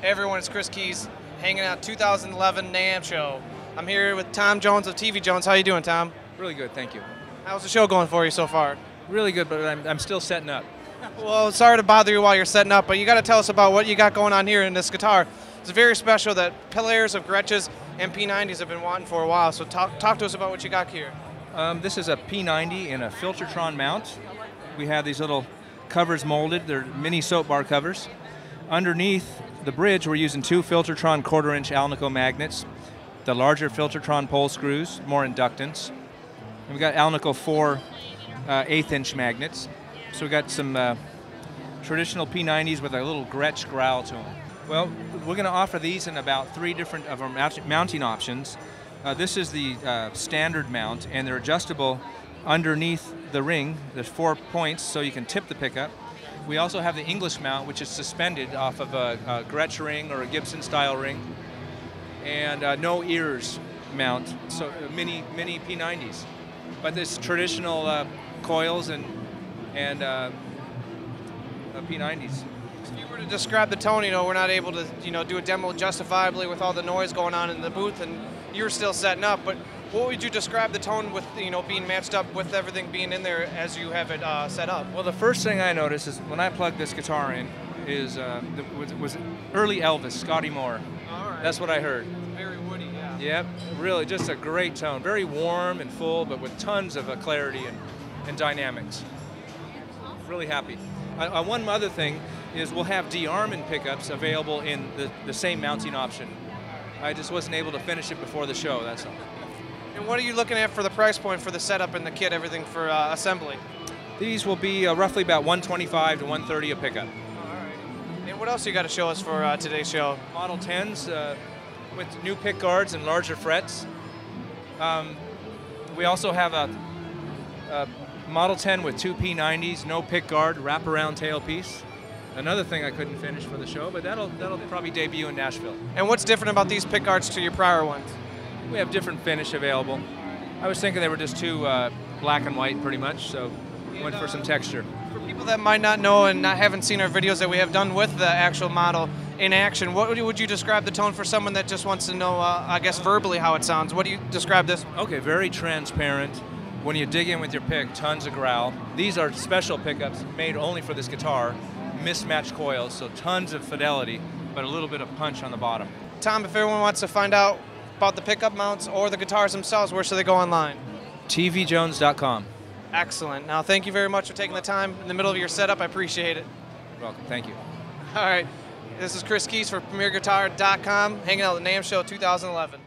Hey everyone, it's Chris Kies, hanging out 2011 NAMM show. I'm here with Tom Jones of TV Jones. How you doing, Tom? Really good, thank you. How's the show going for you so far? Really good, but I'm, I'm still setting up. Well, sorry to bother you while you're setting up, but you got to tell us about what you got going on here in this guitar. It's very special that players of Gretsch's and P90s have been wanting for a while. So talk talk to us about what you got here. Um, this is a P90 in a Filtertron mount. We have these little covers molded. They're mini soap bar covers. Underneath the bridge, we're using two Filtertron quarter-inch Alnico magnets. The larger Filtertron pole screws, more inductance. And we got Alnico four uh, eighth-inch magnets. So we've got some uh, traditional P90s with a little Gretsch growl to them. Well, we're going to offer these in about three different of our mount- mounting options. Uh, this is the uh, standard mount, and they're adjustable underneath the ring. There's four points, so you can tip the pickup. We also have the English mount, which is suspended off of a, a Gretsch ring or a Gibson style ring, and uh, no ears mount, so uh, mini mini P90s. But this traditional uh, coils and and uh, uh, P90s. If you were to describe the tone, you know, we're not able to, you know, do a demo justifiably with all the noise going on in the booth, and you're still setting up. But what would you describe the tone with, you know, being matched up with everything being in there as you have it uh, set up? Well, the first thing I noticed is when I plugged this guitar in, is uh, was, was early Elvis, Scotty Moore. All right. That's what I heard. very woody, yeah. Yep, really, just a great tone. Very warm and full, but with tons of uh, clarity and, and dynamics. Really happy. Uh, uh, one other thing is we'll have T-Armond pickups available in the, the same mounting option. I just wasn't able to finish it before the show, that's all. And what are you looking at for the price point for the setup and the kit, everything for uh, assembly? These will be uh, roughly about 125 to 130 a pickup. All right. And what else you got to show us for uh, today's show? Model 10s uh, with new pick guards and larger frets. Um, we also have a, a Model 10 with two P90s, no pick guard, wraparound tailpiece. Another thing I couldn't finish for the show, but that'll that'll probably debut in Nashville. And what's different about these pick guards to your prior ones? We have different finish available. I was thinking they were just too uh, black and white, pretty much, so went for some texture. For people that might not know and not haven't seen our videos that we have done with the actual model in action, what would you, would you describe the tone for someone that just wants to know, uh, I guess, verbally how it sounds? What do you describe this? Okay, very transparent. When you dig in with your pick, tons of growl. These are special pickups made only for this guitar, mismatched coils, so tons of fidelity, but a little bit of punch on the bottom. Tom, if everyone wants to find out about the pickup mounts or the guitars themselves, where should they go online? TVJones.com. Excellent. Now, thank you very much for taking the time in the middle of your setup. I appreciate it. Welcome, thank you. All right. This is Chris Kies for PremierGuitar.com, hanging out at the NAMM Show 2011.